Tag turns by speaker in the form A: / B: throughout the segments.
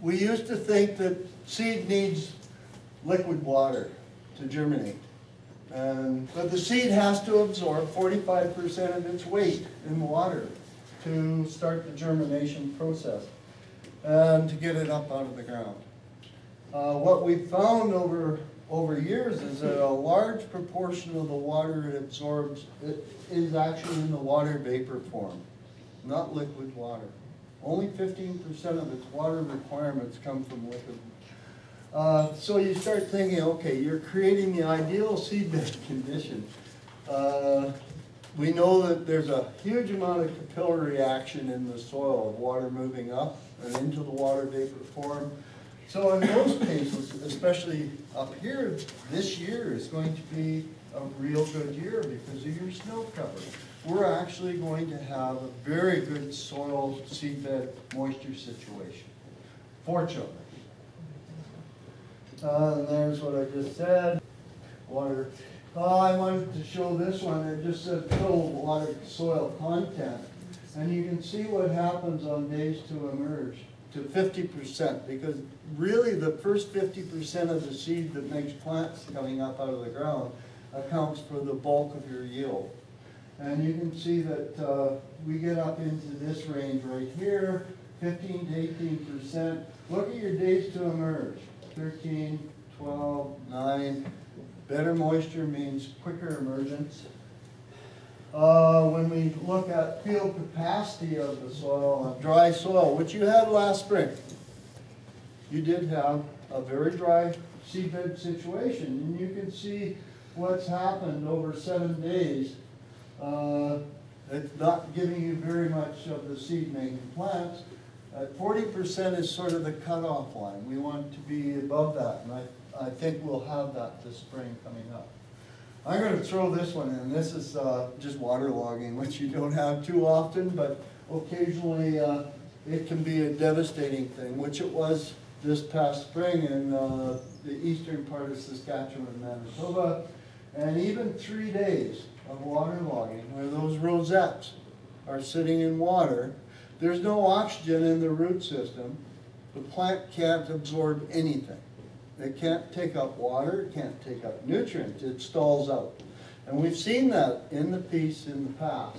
A: we used to think that seed needs liquid water to germinate. And, but the seed has to absorb forty-five percent of its weight in water to start the germination process and to get it up out of the ground. Uh, what we've found over, over years is that a large proportion of the water it absorbs i- is actually in the water vapor form, not liquid water. Only fifteen percent of its water requirements come from liquid. Uh, so you start thinking, okay, you're creating the ideal seedbed condition. Uh, we know that there's a huge amount of capillary action in the soil of water moving up and into the water vapor form. So in most cases, especially up here, this year is going to be a real good year because of your snow cover. We're actually going to have a very good soil seedbed moisture situation, fortunately. Uh, and there's what I just said, water. Oh, I wanted to show this one, it just said total water soil content. And you can see what happens on days to emerge, to fifty percent, because really the first fifty percent of the seed that makes plants coming up out of the ground accounts for the bulk of your yield. And you can see that, uh, we get up into this range right here, fifteen to eighteen percent. Look at your days to emerge, 13, 12, 9. Better moisture means quicker emergence. Uh, when we look at field capacity of the soil, on dry soil, which you had last spring, you did have a very dry seedbed situation, and you can see what's happened over seven days. Uh, It's not giving you very much of the seed-making plants. Forty percent is sort of the cutoff line. We want to be above that, and I, I think we'll have that this spring coming up. I'm gonna throw this one in. This is, uh, just waterlogging, which you don't have too often, but occasionally, uh, it can be a devastating thing, which it was this past spring in, uh, the eastern part of Saskatchewan and Manitoba. And even three days of waterlogging, where those rosettes are sitting in water, there's no oxygen in the root system. The plant can't absorb anything. It can't take up water, it can't take up nutrients, it stalls out. And we've seen that in the piece in the past.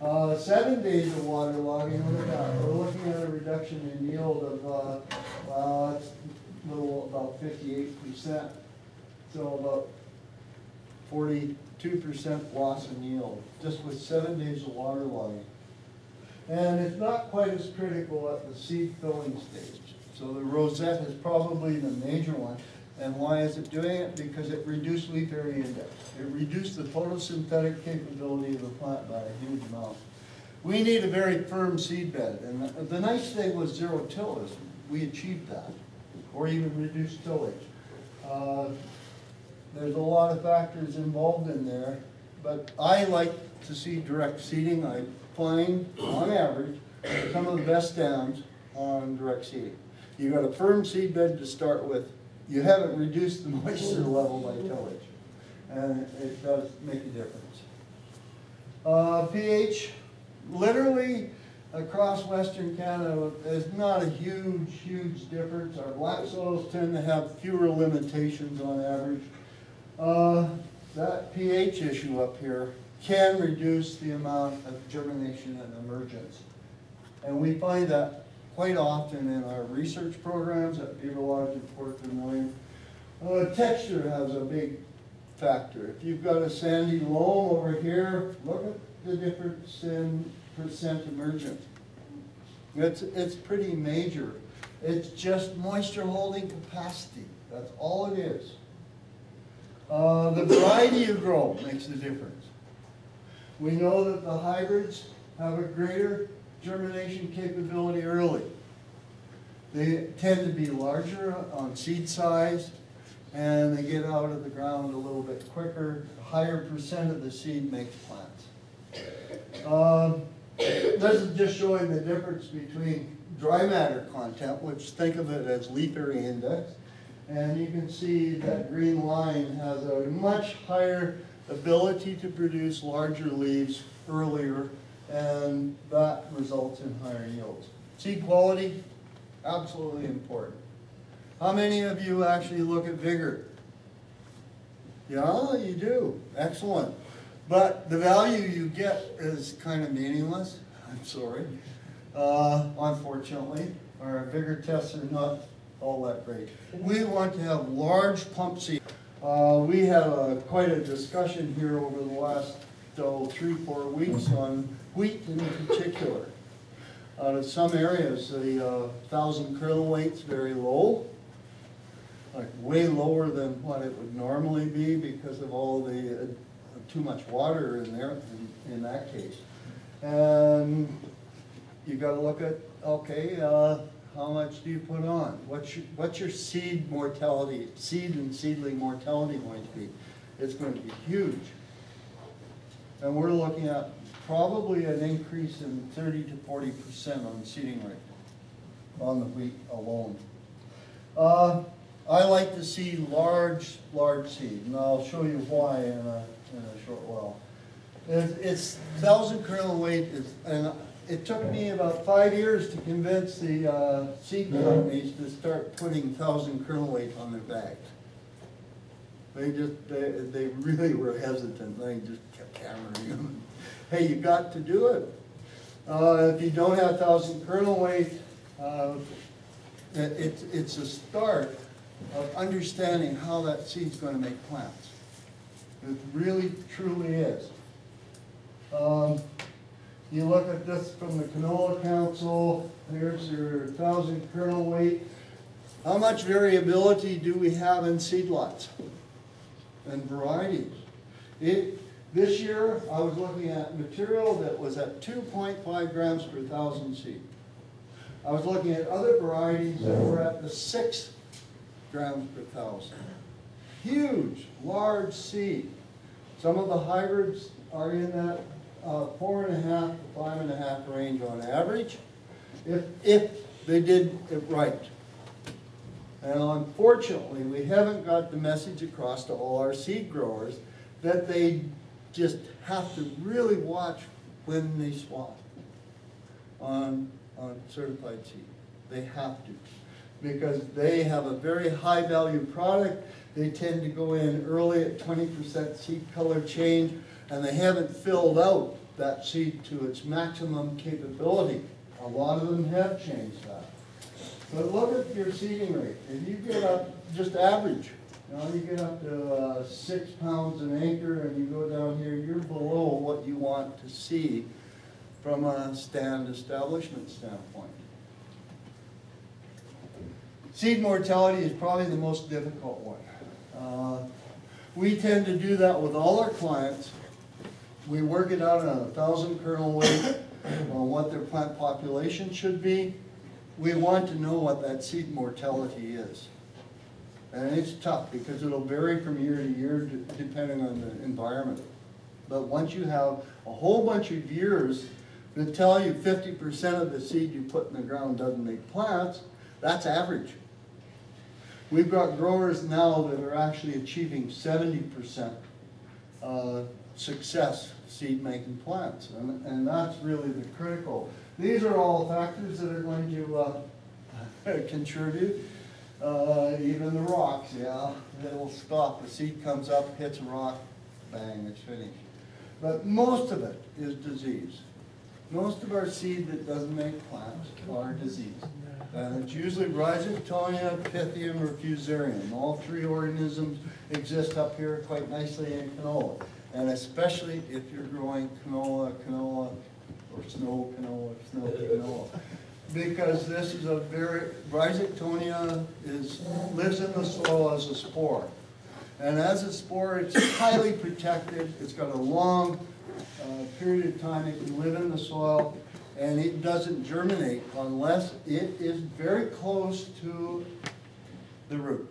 A: Uh, seven days of water logging, we're looking at a reduction in yield of, uh, well, little, about fifty-eight percent. So about forty-two percent loss in yield, just with seven days of water logging. And it's not quite as critical at the seed filling stage. So the rosette is probably the major one. And why is it doing it? Because it reduced leaf area index. It reduced the photosynthetic capability of the plant by a huge amount. We need a very firm seed bed, and the- nice thing with zero till is we achieved that, or even reduced tillage. Uh, There's a lot of factors involved in there, but I like to see direct seeding. I find, on average, some of the best stems on direct seeding. You've got a firm seed bed to start with, you haven't reduced the moisture level by tillage, and it does make a difference. Uh, pH, literally across western Canada, there's not a huge, huge difference. Our black soils tend to have fewer limitations on average. Uh, that pH issue up here can reduce the amount of germination and emergence. And we find that quite often in our research programs at Beaverlodge and Fort Des. Uh, texture has a big factor. If you've got a sandy loam over here, look at the difference in percent emergent. It's, it's pretty major. It's just moisture holding capacity. That's all it is. Uh, the variety you grow makes a difference. We know that the hybrids have a greater germination capability early. They tend to be larger on seed size, and they get out of the ground a little bit quicker. Higher percent of the seed makes plants. Um, This is just showing the difference between dry matter content, which think of it as leaf area index, and you can see that green line has a much higher ability to produce larger leaves earlier, and that results in higher yields. Seed quality, absolutely important. How many of you actually look at vigor? Yeah, you do, excellent. But the value you get is kind of meaningless, I'm sorry. Uh, unfortunately, our vigor tests are not all that great. We want to have large pump seed. Uh, we had a, quite a discussion here over the last, oh, three, four weeks on wheat in particular. Out of some areas, the uh, thousand kernel weight's very low, like way lower than what it would normally be because of all the, uh, too much water in there, in, in that case. And you gotta look at, okay, uh, how much do you put on? What's your, what's your seed mortality, seed and seedling mortality going to be? It's going to be huge. And we're looking at probably an increase in thirty to forty percent on the seeding rate, on the wheat alone. Uh, I like to see large, large seed, and I'll show you why in a, in a short while. It's, it's thousand kernel weight, is, and it took me about five years to convince the uh, seed companies to start putting thousand kernel weight on their bags. They just, they, they really were hesitant, they just kept hammering them. Hey, you got to do it. Uh, if you don't have thousand kernel weight, uh, it, it's, it's a start of understanding how that seed's gonna make plants. It really, truly is. Um, you look at this from the canola council, here's your thousand kernel weight. How much variability do we have in seed lots and varieties? It, this year, I was looking at material that was at two point five grams per thousand seed. I was looking at other varieties that were at the six grams per thousand. Huge, large seed. Some of the hybrids are in that uh, four and a half to five and a half range on average, if, if they did it right. And unfortunately, we haven't got the message across to all our seed growers that they just have to really watch when they swap on, on certified seed. They have to, because they have a very high value product. They tend to go in early at twenty percent seed color change, and they haven't filled out that seed to its maximum capability. A lot of them have changed that. But look at your seeding rate. If you get up, just average, you know, you get up to uh, six pounds an acre and you go down here, you're below what you want to see from a stand establishment standpoint. Seed mortality is probably the most difficult one. Uh, we tend to do that with all our clients. We work it out on a thousand kernel weight on what their plant population should be. We want to know what that seed mortality is. And it's tough because it'll vary from year to year depending on the environment. But once you have a whole bunch of years that tell you fifty percent of the seed you put in the ground doesn't make plants, that's average. We've got growers now that are actually achieving seventy percent uh, success seed making plants, and, and that's really the critical. These are all factors that are going to uh, contribute. Uh, even the rocks, yeah, it'll stop. The seed comes up, hits a rock, bang, it's finished. But most of it is disease. Most of our seed that doesn't make plants are disease. And it's usually Rhizoctonia, Pythium, or Fusarium. All three organisms exist up here quite nicely in canola. And especially if you're growing canola, canola, or snow canola, snow canola. Because this is a very, Rhizoctonia is, lives in the soil as a spore. And as a spore, it's highly protected, it's got a long uh, period of time it can live in the soil, and it doesn't germinate unless it is very close to the root.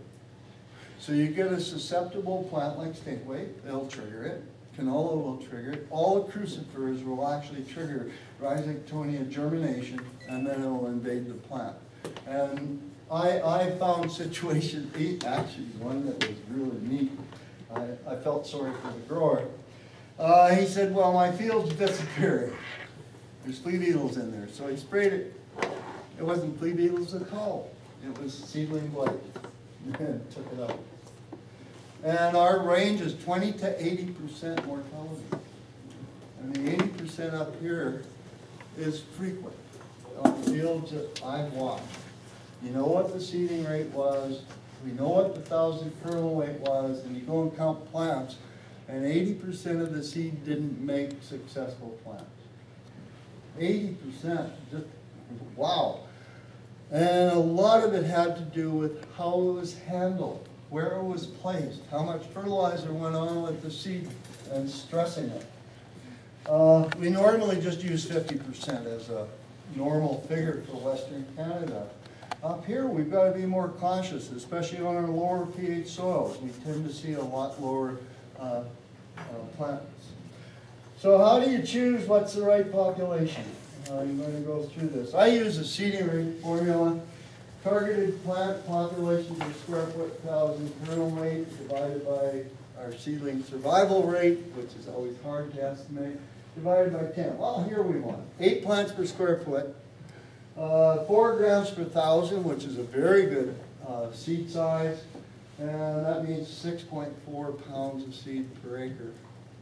A: So you get a susceptible plant like stinkweed, it'll trigger it. Canola will trigger it. All the crucifers will actually trigger Rhizoctonia germination, and then it'll invade the plant. And I, I found situations, actually one that was really neat. I, I felt sorry for the grower. Uh, he said, well, my field's disappearing. There's flea beetles in there. So he sprayed it It wasn't flea beetles at all. It was seedling blight. Took it out. And our range is twenty to eighty percent mortality. And the eighty percent up here is frequent on the fields that I've watched. You know what the seeding rate was, we know what the thousand kernel weight was, and you go and count plants, and eighty percent of the seed didn't make successful plants. Eighty percent, just, wow. And a lot of it had to do with how it was handled, where it was placed, how much fertilizer went on with the seed and stressing it. Uh, we normally just use fifty percent as a normal figure for Western Canada. Up here, we've got to be more cautious, especially on our lower pH soils. We tend to see a lot lower uh, uh, plants. So how do you choose what's the right population? Uh, I'm going to go through this. I use a seeding rate formula. Targeted plant population per square foot thousand kernel weight divided by our seedling survival rate, which is always hard to estimate, divided by ten. Well, here we want eight plants per square foot, uh, four grams per thousand, which is a very good uh, seed size, and that means six point four pounds of seed per acre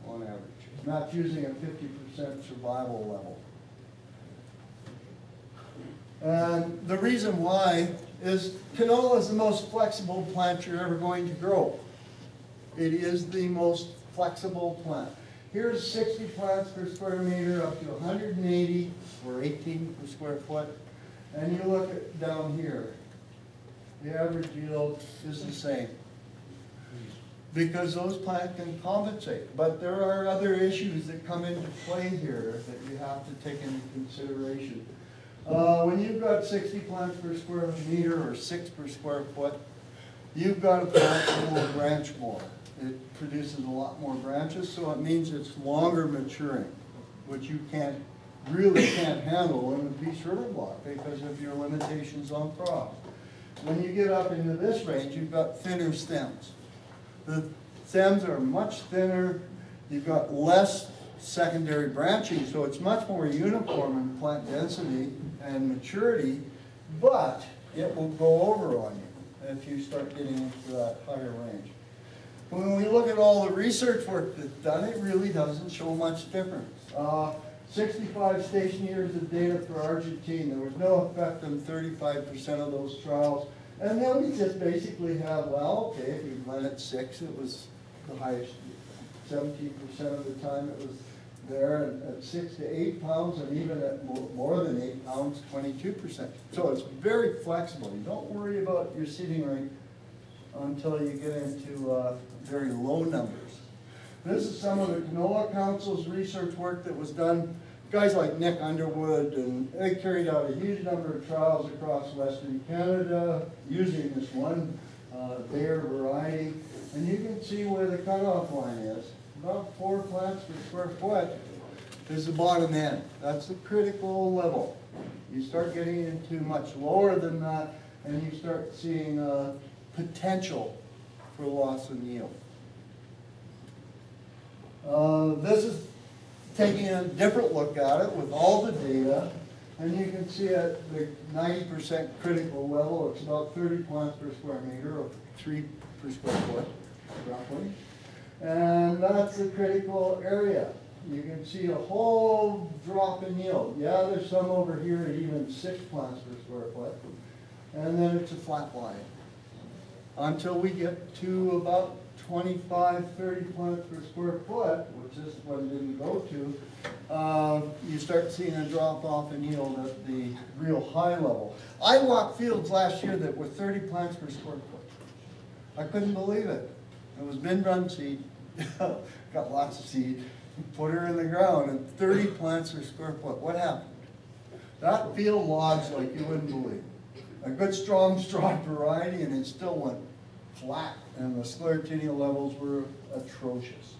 A: on average. Not using a fifty percent survival level. And the reason why is canola is the most flexible plant you're ever going to grow. It is the most flexible plant. Here's sixty plants per square meter up to hundred and eighty or eighteen per square foot. And you look at down here, the average yield is the same. Because those plants can compensate, but there are other issues that come into play here that you have to take into consideration. Uh, when you've got sixty plants per square meter or six per square foot, you've got a plant that will branch more. It produces a lot more branches, so it means it's longer maturing, which you can't, really can't handle in a Peace River block because of your limitations on frost. When you get up into this range, you've got thinner stems. The stems are much thinner, you've got less secondary branching, so it's much more uniform in plant density and maturity, but it will go over on you if you start getting into that higher range. When we look at all the research work that's done, it really doesn't show much difference. Uh, 65 station years of data for Argentina. there was no effect on 35% of those trials. And then we just basically have, well, okay, if you run at six, it was the highest, 17% of the time it was there, and at six to eight pounds, and even at mo- more than eight pounds, 22%. So it's very flexible. You don't worry about your seeding rate until you get into uh, very low numbers. This is some of the canola council's research work that was done. Guys like Nick Underwood, and they carried out a huge number of trials across western Canada using this one uh, Bayer variety. And you can see where the cutoff line is. About four plants per square foot is the bottom end. That's the critical level. You start getting into much lower than that, and you start seeing uh, potential for loss in yield. Uh, This is taking a different look at it with all the data, and you can see at the ninety percent critical level, it's about thirty plants per square meter, or three per square foot, roughly. And that's the critical area. You can see a whole drop in yield. Yeah, there's some over here at even six plants per square foot, and then it's a flat line until we get to about 25, 30 plants per square foot, which this one didn't go to, uh, you start seeing a drop off in yield at the real high level. I walked fields last year that were 30 plants per square foot. I couldn't believe it. It was bin run seed, got lots of seed, put her in the ground and 30 plants per square foot. What happened? That field logs like you wouldn't believe a good strong straw variety and it still went flat and the sclerotinia levels were atrocious.